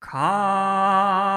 看。